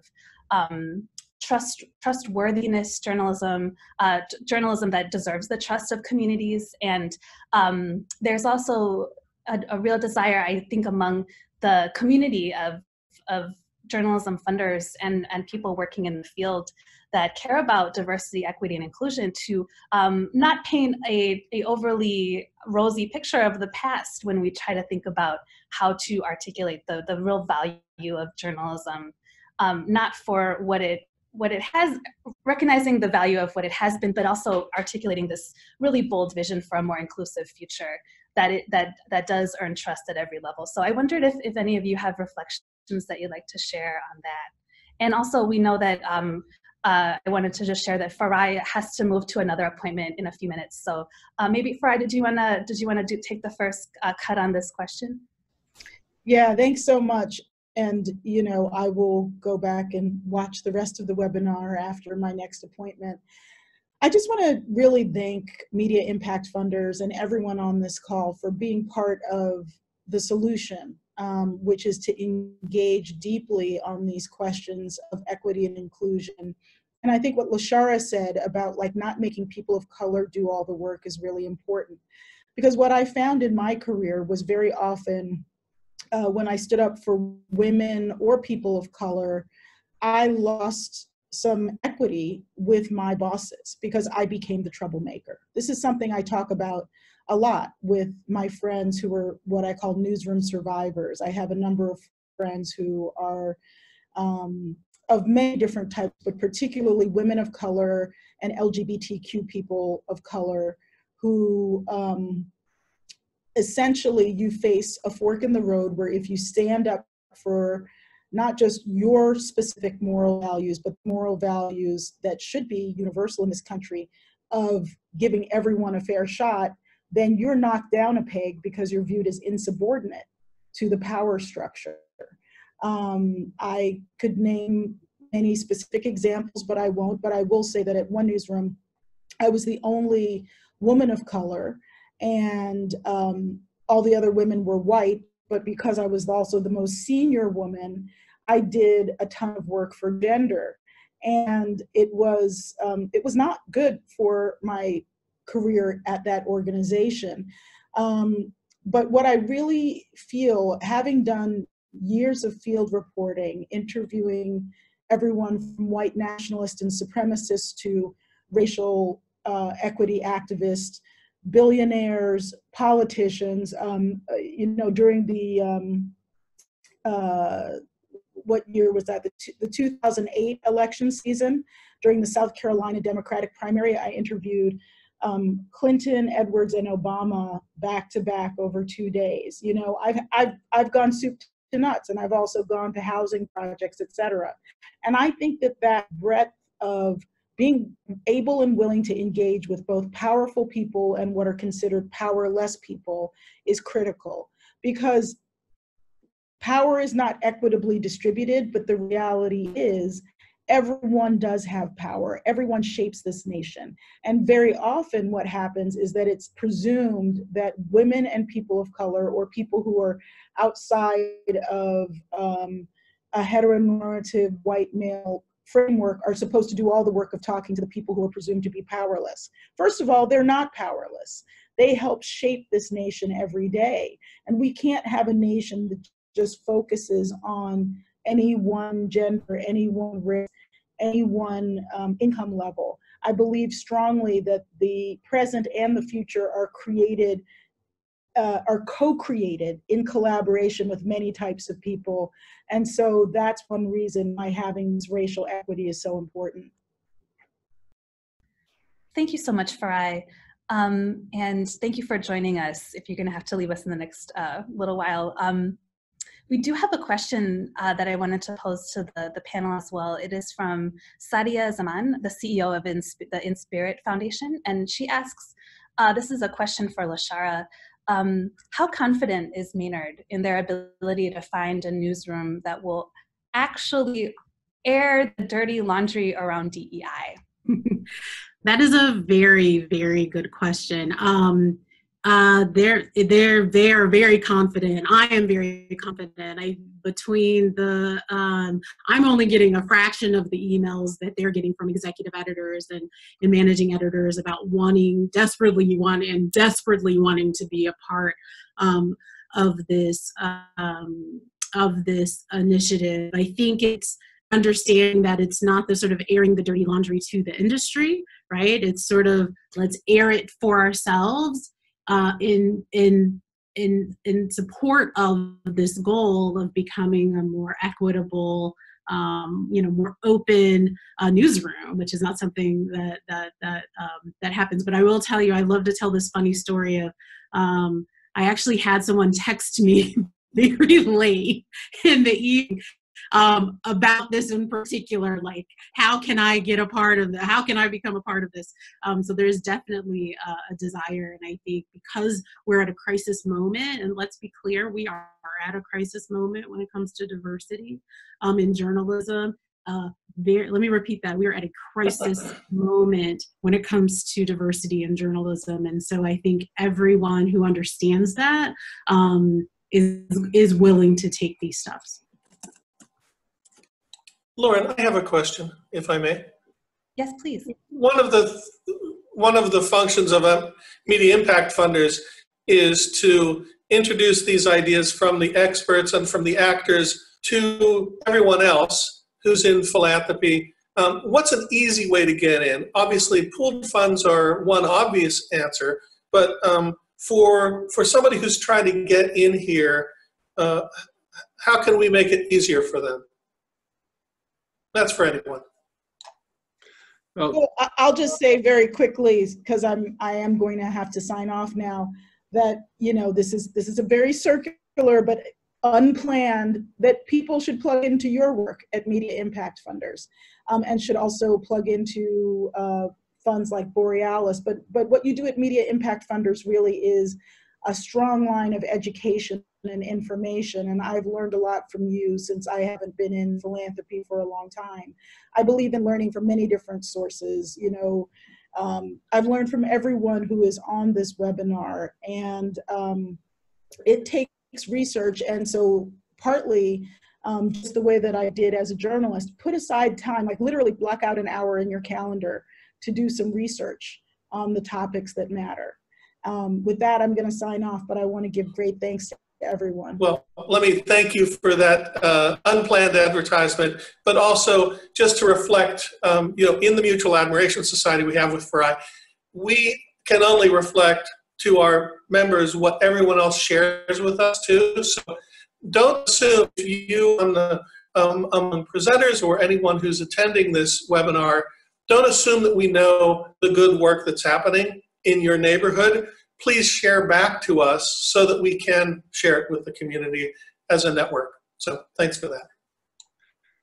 um, trust trustworthiness journalism uh, journalism that deserves the trust of communities and um, there's also a, a, real desire i think among the community of of journalism funders and and people working in the field that care about diversity, equity, and inclusion to um, not paint a, a overly rosy picture of the past when we try to think about how to articulate the, the real value of journalism, um, not for what it what it has recognizing the value of what it has been but also articulating this really bold vision for a more inclusive future that it that that does earn trust at every level. So i wondered if, if any of you have reflections that you'd like to share on that. And also we know that um, uh, I wanted to just share that Farai has to move to another appointment in a few minutes. So uh, maybe Farai, did you wanna did you wanna do, take the first uh, cut on this question? Yeah, thanks so much. And you know, I will go back and watch the rest of the webinar after my next appointment. I just want to really thank Media Impact Funders and everyone on this call for being part of the solution, um, which is to engage deeply on these questions of equity and inclusion and I think what LaSharah said about like not making people of color do all the work is really important. Because what I found in my career was very often uh, when I stood up for women or people of color, I lost some equity with my bosses because I became the troublemaker. This is something I talk about a lot with my friends who are what I call newsroom survivors. I have a number of friends who are um, of many different types, but particularly women of color and LGBTQ people of color who um, essentially you face a fork in the road where if you stand up for not just your specific moral values, but moral values that should be universal in this country of giving everyone a fair shot, then you're knocked down a peg because you're viewed as insubordinate to the power structure. Um, I could name any specific examples, but I won't. But I will say that at one newsroom, I was the only woman of color, and um, all the other women were white. But because I was also the most senior woman, I did a ton of work for gender, and it was um, it was not good for my career at that organization. Um, but what I really feel, having done years of field reporting, interviewing everyone from white nationalists and supremacists to racial uh, equity activists, billionaires, politicians. Um, uh, you know, during the um, uh, what year was that? The, the 2008 election season, during the South Carolina Democratic primary, I interviewed um, Clinton, Edwards, and Obama back to back over two days. You know, I've I've I've gone soup to nuts, and I've also gone to housing projects, et cetera. And I think that that breadth of being able and willing to engage with both powerful people and what are considered powerless people is critical because power is not equitably distributed, but the reality is everyone does have power. Everyone shapes this nation. And very often, what happens is that it's presumed that women and people of color, or people who are outside of um, a heteronormative white male framework, are supposed to do all the work of talking to the people who are presumed to be powerless. First of all, they're not powerless. They help shape this nation every day. And we can't have a nation that just focuses on any one gender, any one race, any one um, income level. I believe strongly that the present and the future are created, uh, are co-created in collaboration with many types of people. And so that's one reason why having racial equity is so important. Thank you so much, Farai. Um, and thank you for joining us if you're gonna have to leave us in the next uh, little while. Um, we do have a question uh, that I wanted to pose to the, the panel as well. It is from Sadia Zaman, the CEO of Insp the Inspirit Foundation, and she asks, uh, this is a question for LaSharah, um, how confident is Maynard in their ability to find a newsroom that will actually air the dirty laundry around DEI? that is a very, very good question. Um, uh, they're they're they're very confident. I am very confident. I between the um, I'm only getting a fraction of the emails that they're getting from executive editors and, and managing editors about wanting desperately want and desperately wanting to be a part um, of this um, of this initiative. I think it's understanding that it's not the sort of airing the dirty laundry to the industry, right? It's sort of let's air it for ourselves uh, in in in in support of this goal of becoming a more equitable um, you know more open uh, newsroom which is not something that that that um, that happens. But i will tell you i love to tell this funny story of um, i actually had someone text me very late in the evening um, about this in particular like how can i get a part of the how can i become a part of this um, so there's definitely uh, a desire and i think because we're at a crisis moment and let's be clear we are at a crisis moment when it comes to diversity um, in journalism uh, very, let me repeat that. We are at a crisis moment when it comes to diversity in journalism. And so I think everyone who understands that um, is is willing to take these steps. Lauren, I have a question, if I may. Yes, please. One of the one of the functions of a media impact funders is to introduce these ideas from the experts and from the actors to everyone else who's in philanthropy. Um, what's an easy way to get in? Obviously, pooled funds are one obvious answer, but um, for for somebody who's trying to get in here, uh, how can we make it easier for them? That's for anyone. Well, I'll just say very quickly, because I'm I am going to have to sign off now, that you know this is this is a very circular but unplanned that people should plug into your work at Media Impact Funders, um, and should also plug into uh, funds like Borealis. But but what you do at Media Impact Funders really is a strong line of education and information and i've learned a lot from you since i haven't been in philanthropy for a long time i believe in learning from many different sources you know um, i've learned from everyone who is on this webinar and um, it takes research and so partly um, just the way that I did as a journalist, put aside time, like literally block out an hour in your calendar to do some research on the topics that matter. Um, with that, I'm going to sign off, but I want to give great thanks everyone. Well, let me thank you for that uh, unplanned advertisement, but also just to reflect, um, you know, in the Mutual Admiration Society we have with Farai, we can only reflect to our members what everyone else shares with us too. So don't assume you on the, um, among presenters or anyone who's attending this webinar, don't assume that we know the good work that's happening in your neighborhood. Please share back to us so that we can share it with the community as a network. So thanks for that.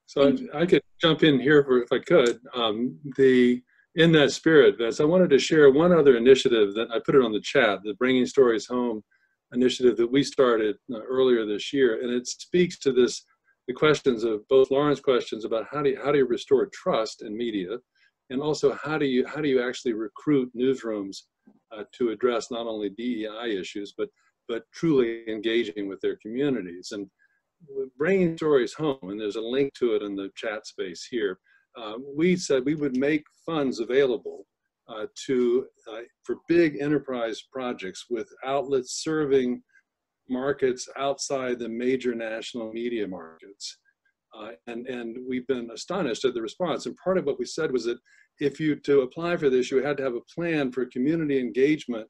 So I could jump in here for, if I could. Um, the in that spirit, Vince, I wanted to share one other initiative that I put it on the chat, the Bringing Stories Home initiative that we started uh, earlier this year, and it speaks to this the questions of both Lauren's questions about how do you, how do you restore trust in media, and also how do you how do you actually recruit newsrooms uh, to address not only DEI issues but but truly engaging with their communities and bringing stories home. And there's a link to it in the chat space here. Uh, we said we would make funds available uh, to uh, for big enterprise projects with outlets serving markets outside the major national media markets. Uh, and, and we've been astonished at the response. And part of what we said was that if you, to apply for this, you had to have a plan for community engagement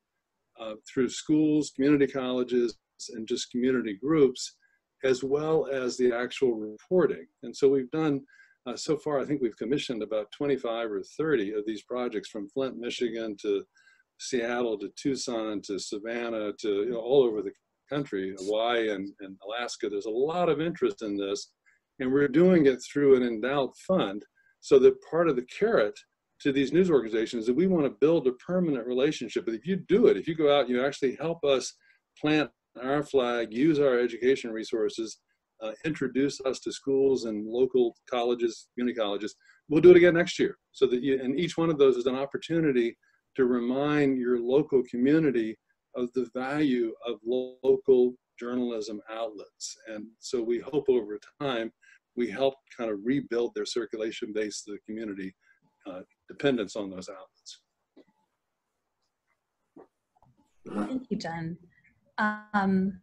uh, through schools, community colleges, and just community groups, as well as the actual reporting. And so we've done uh, so far, I think we've commissioned about 25 or 30 of these projects from Flint, Michigan to Seattle to Tucson to Savannah to you know, all over the country, Hawaii and, and Alaska. There's a lot of interest in this. And we're doing it through an endowed fund so that part of the carrot to these news organizations that we want to build a permanent relationship. But if you do it, if you go out, and you actually help us plant our flag, use our education resources, uh, introduce us to schools and local colleges, community colleges. We'll do it again next year. So that you, and each one of those is an opportunity to remind your local community of the value of local journalism outlets. And so we hope over time we help kind of rebuild their circulation base to the community uh, dependence on those outlets. Thank you, Jon. Um,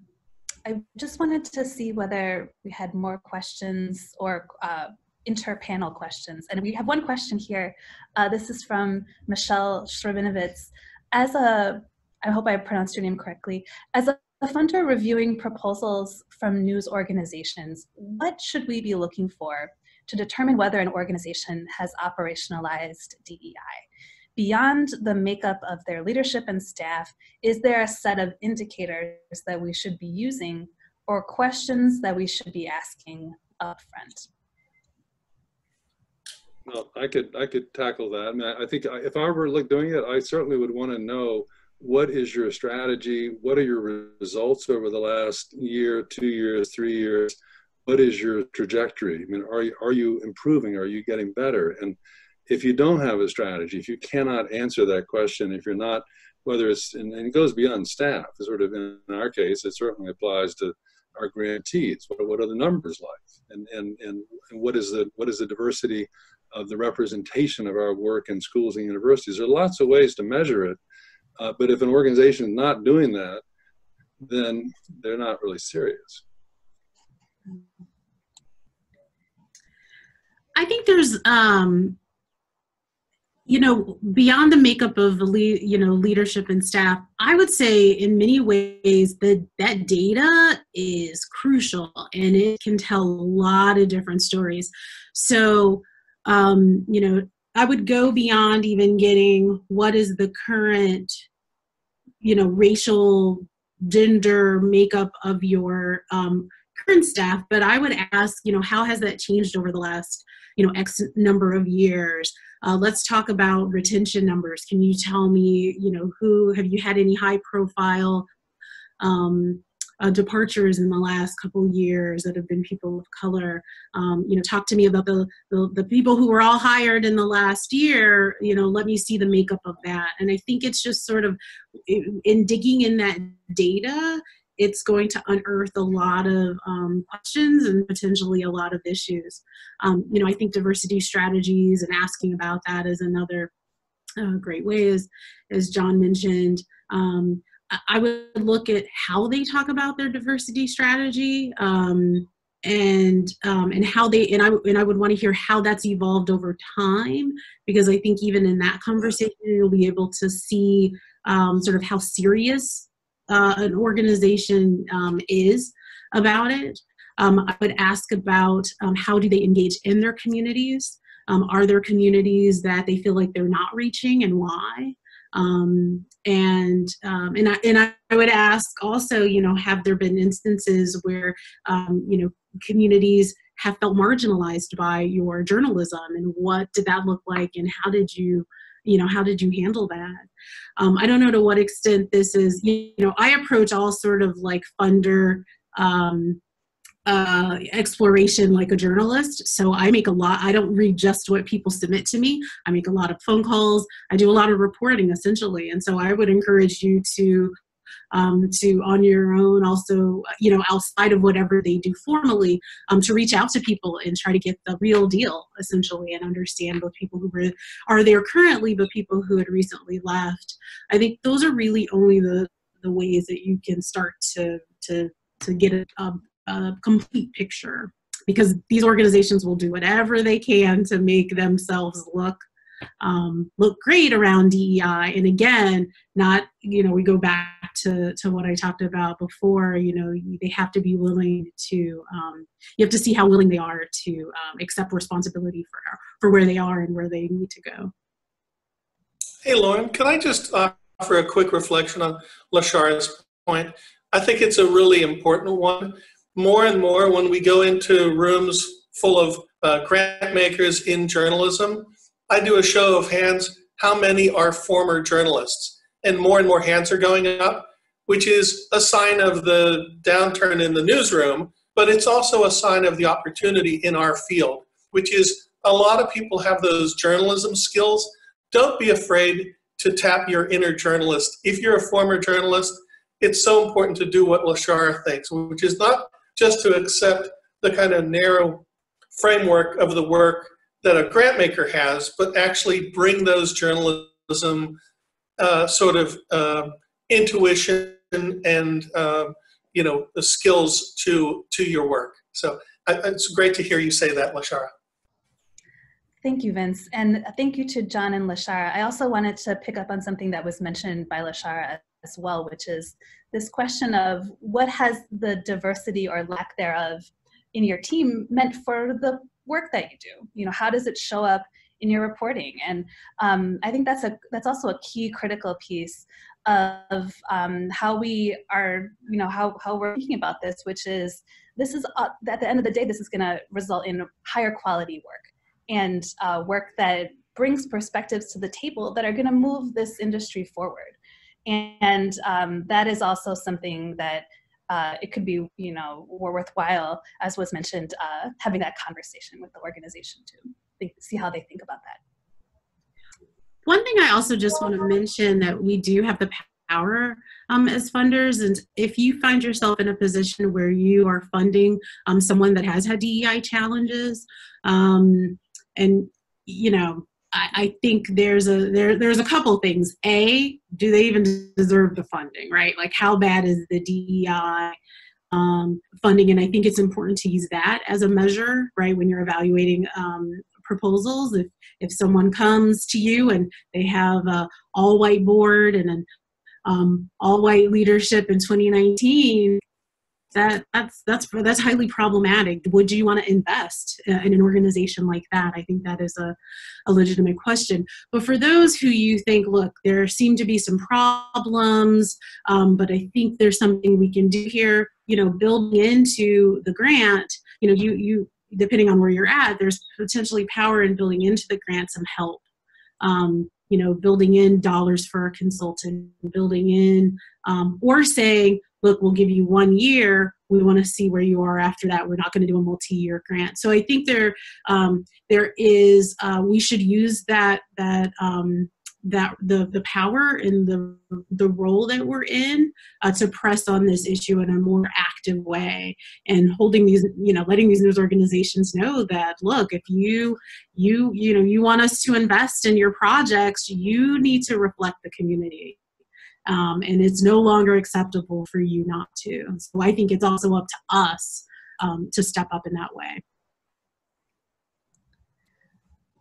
I just wanted to see whether we had more questions or uh, inter-panel questions. And we have one question here. Uh, this is from Michelle Shribinowitz. As a, I hope I pronounced your name correctly, as a funder reviewing proposals from news organizations, what should we be looking for to determine whether an organization has operationalized DEI? beyond the makeup of their leadership and staff, is there a set of indicators that we should be using or questions that we should be asking upfront? Well, I could I could tackle that. I mean, I think if I were like doing it, I certainly would want to know what is your strategy, what are your results over the last year, two years, three years, what is your trajectory? I mean, are you are you improving? Are you getting better? And if you don't have a strategy, if you cannot answer that question, if you're not, whether it's, and, it goes beyond staff, sort of in our case, it certainly applies to our grantees. What, what are the numbers like? And, and, and, and what, is the, what is the diversity of the representation of our work in schools and universities? There are lots of ways to measure it. Uh, but if an organization is not doing that, then they're not really serious. I think there's um, you know beyond the makeup of you know leadership and staff i would say in many ways that that data is crucial and it can tell a lot of different stories. So um, you know i would go beyond even getting what is the current you know racial gender makeup of your um, current staff but i would ask you know how has that changed over the last you know x number of years uh, let's talk about retention numbers. Can you tell me, you know, who have you had any high profile um, uh, departures in the last couple years that have been people of color? Um, you know, talk to me about the, the, the people who were all hired in the last year. You know, let me see the makeup of that. And I think it's just sort of in digging in that data it's going to unearth a lot of um, questions and potentially a lot of issues. Um, you know, I think diversity strategies and asking about that is another uh, great way, as, as Jon mentioned. Um, I would look at how they talk about their diversity strategy um, and um, and how they and I and I would want to hear how that's evolved over time because I think even in that conversation you'll be able to see um, sort of how serious uh, an organization um, is about it. Um, I would ask about um, how do they engage in their communities. Um, are there communities that they feel like they're not reaching and why? Um, and um, and I and I would ask also, you know, have there been instances where um, you know communities have felt marginalized by your journalism, and what did that look like, and how did you you know how did you handle that um, i don't know to what extent this is you know i approach all sort of like funder um, uh, exploration like a journalist. So I make a lot, I don't read just what people submit to me. I make a lot of phone calls. I do a lot of reporting essentially. And so I would encourage you to um, to on your own also you know outside of whatever they do formally um, to reach out to people and try to get the real deal essentially and understand both people who were, are there currently but people who had recently left i think those are really only the the ways that you can start to to to get a, a complete picture because these organizations will do whatever they can to make themselves look um, look great around DEI. And again, not you know we go back to to what I talked about before. You know they have to be willing to um, you have to see how willing they are to um, accept responsibility for for where they are and where they need to go. Hey Lauren, can I just offer a quick reflection on LaSharah's point? I think it's a really important one more and more when we go into rooms full of uh, grant makers in journalism, I do a show of hands how many are former journalists. And more and more hands are going up, which is a sign of the downturn in the newsroom, but it's also a sign of the opportunity in our field, which is a lot of people have those journalism skills. Don't be afraid to tap your inner journalist. If you're a former journalist, it's so important to do what LaSharah thinks, which is not just to accept the kind of narrow framework of the work that a grant maker has, but actually bring those journalism uh, sort of uh, intuition and uh, you know the skills to to your work. So it's great to hear you say that, LaSharah. Thank you, Vince. And thank you to Jon and LaSharah. I also wanted to pick up on something that was mentioned by LaSharah as well, which is this question of what has the diversity or lack thereof in your team meant for the work that you do? You know, how does it show up in your reporting? And um, I think that's a that's also a key critical piece of um, how we are, you know, how how we're thinking about this, which is this is uh, at the end of the day, this is going to result in higher quality work and uh, work that brings perspectives to the table that are going to move this industry forward and um, that is also something that uh, it could be you know worthwhile as was mentioned uh, having that conversation with the organization to think, see how they think about that one thing i also just want to mention that we do have the power um, as funders and if you find yourself in a position where you are funding um, someone that has had dei challenges um, and you know I, I think there's a there there's a couple things. A, do they even deserve the funding? Right? Like how bad is the DEI um, funding? And I think it's important to use that as a measure, right? When you're evaluating um, proposals, if if someone comes to you and they have a all white board and an um, all white leadership in 2019 that that's that's that's highly problematic. Would you want to invest uh, in an organization like that? I think that is a, a legitimate question. But for those who you think look there seem to be some problems um, but i think there's something we can do here you know building into the grant you know you you depending on where you're at there's potentially power in building into the grant some help um, you know building in dollars for a consultant building in um, or saying look, we'll give you one year. We want to see where you are after that. We're not going to do a multi-year grant. So I think there, um, there is. Uh, we should use that that um, that the the power and the the role that we're in uh, to press on this issue in a more active way and holding these you know letting these news organizations know that look if you you you know you want us to invest in your projects you need to reflect the community. Um, and it's no longer acceptable for you not to. So i think it's also up to us um, to step up in that way.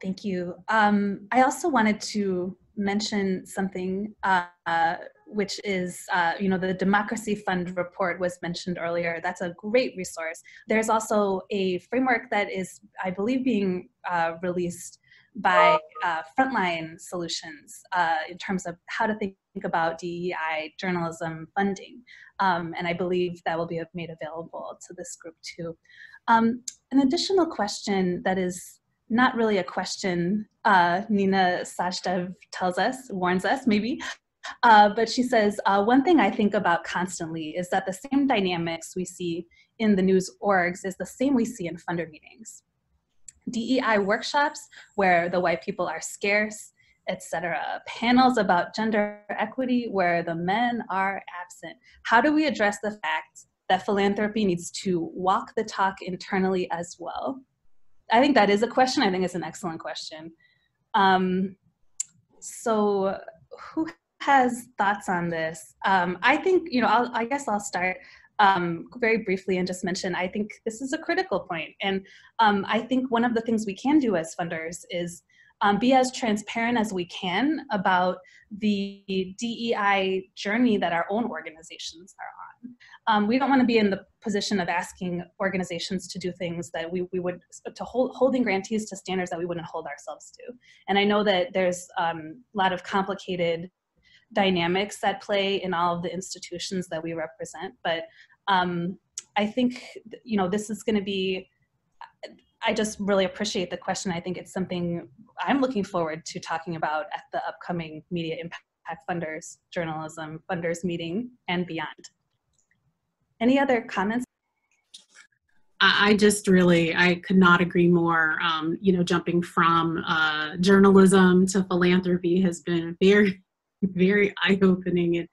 Thank you. Um, I also wanted to mention something, uh, which is, uh, you know, the Democracy Fund report was mentioned earlier. That's a great resource. There's also a framework that is, I believe, being uh, released by uh, Frontline Solutions uh, in terms of how to think about DEI journalism funding. Um, and I believe that will be made available to this group too. Um, an additional question that is not really a question, uh, Nina Sachdev tells us, warns us maybe, uh, but she says, uh, one thing I think about constantly is that the same dynamics we see in the news orgs is the same we see in funder meetings. DEI workshops where the white people are scarce, etc. Panels about gender equity where the men are absent. How do we address the fact that philanthropy needs to walk the talk internally as well? I think that is a question. I think it's an excellent question. Um, so who has thoughts on this? Um, I think, you know, I'll, i guess I'll start um, very briefly and just mention, I think this is a critical point. And um, I think one of the things we can do as funders is um, be as transparent as we can about the DEI journey that our own organizations are on. Um, we don't want to be in the position of asking organizations to do things that we, we would, to hold, holding grantees to standards that we wouldn't hold ourselves to. And I know that there's um, a lot of complicated dynamics at play in all of the institutions that we represent, but um, I think, you know, this is going to be I just really appreciate the question. I think it's something I'm looking forward to talking about at the upcoming Media Impact Funders Journalism Funders meeting and beyond. Any other comments? I just really, I could not agree more. Um, you know, jumping from uh, journalism to philanthropy has been very, very eye-opening and,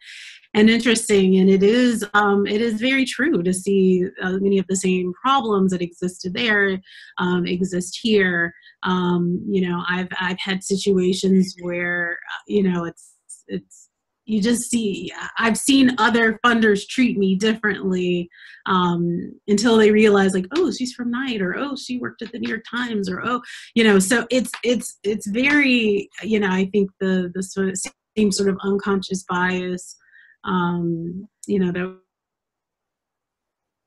and interesting. And it is, um, it is very true to see uh, many of the same problems that existed there um, exist here. Um, you know, I've I've had situations where uh, you know it's it's you just see i've seen other funders treat me differently um, until they realize like oh she's from Knight or oh she worked at the new york times or oh you know so it's it's it's very you know i think the the sort of same sort of unconscious bias um, you know that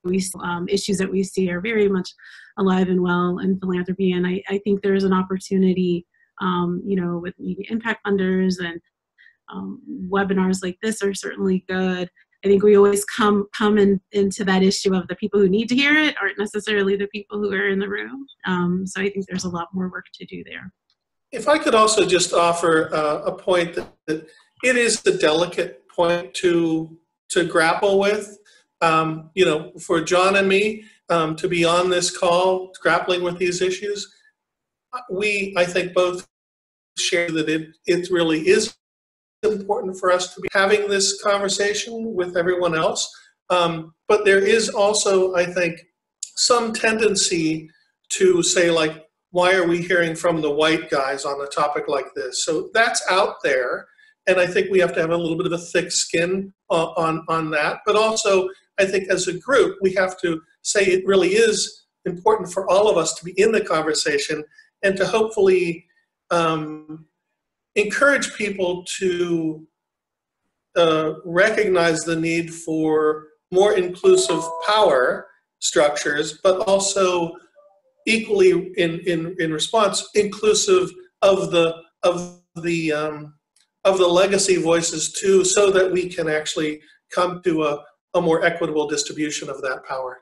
we um, issues that we see are very much alive and well in philanthropy. And i, I think there's an opportunity um, you know with media impact funders and um, webinars like this are certainly good. I think we always come come in, into that issue of the people who need to hear it aren't necessarily the people who are in the room. Um, so i think there's a lot more work to do there if i could also just offer uh, a point that, that it is a delicate point to to grapple with. Um, you know, for Jon and me um, to be on this call, grappling with these issues, we I think both share that it it really is important for us to be having this conversation with everyone else. Um, but there is also, I think, some tendency to say like, why are we hearing from the white guys on a topic like this? So that's out there and I think we have to have a little bit of a thick skin on, on, on that. But also, I think as a group, we have to say it really is important for all of us to be in the conversation and to hopefully um, encourage people to uh, recognize the need for more inclusive power structures, but also equally in, in, in response, inclusive of the, of the um, of the legacy voices too, so that we can actually come to a, a more equitable distribution of that power.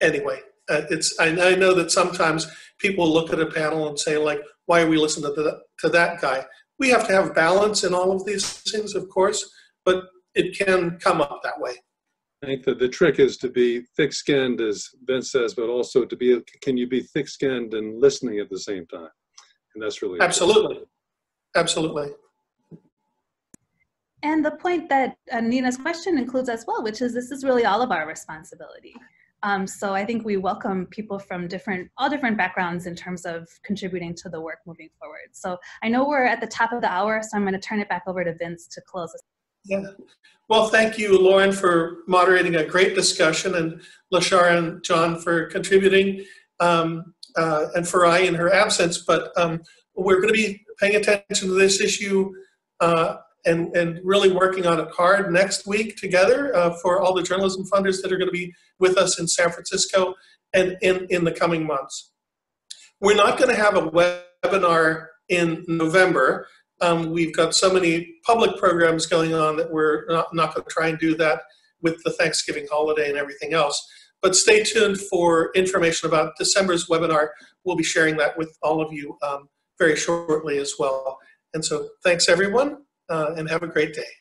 Anyway, uh, it's I, I, know that sometimes people look at a panel and say like, why are we listening to, the, to that guy? We have to have balance in all of these things, of course, but it can come up that way. I think that the trick is to be thick-skinned, as Vince says, but also to be, can you be thick-skinned and listening at the same time? And that's really Absolutely. Important. absolutely. And the point that uh, Nina's question includes as well, which is this is really all of our responsibility. Um, so I think we welcome people from different, all different backgrounds in terms of contributing to the work moving forward. So I know we're at the top of the hour, so I'm going to turn it back over to Vince to close us. Yeah. Well, thank you, Lauren, for moderating a great discussion, and LaSharah and Jon for contributing, um, uh, and in her absence. But um, we're going to be paying attention to this issue uh, and, and really working on it hard next week together uh, for all the journalism funders that are going to be with us in San Francisco and in, in the coming months. We're not going to have a webinar in November. Um, we've got so many public programs going on that we're not, not going to try and do that with the Thanksgiving holiday and everything else. But stay tuned for information about December's webinar. We'll be sharing that with all of you um, very shortly as well. And so thanks everyone uh, and have a great day.